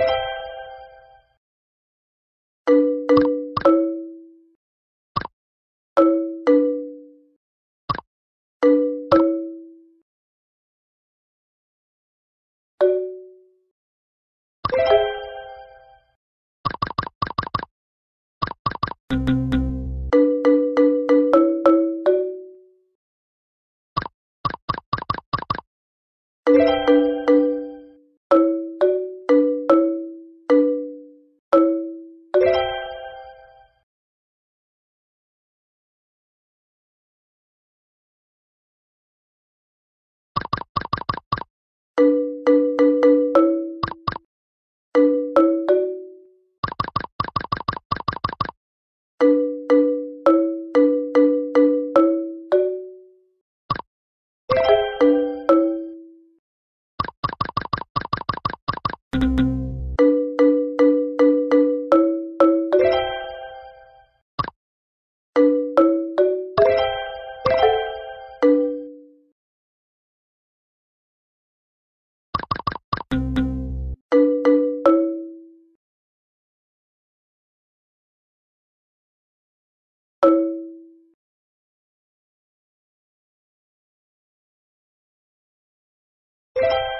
you you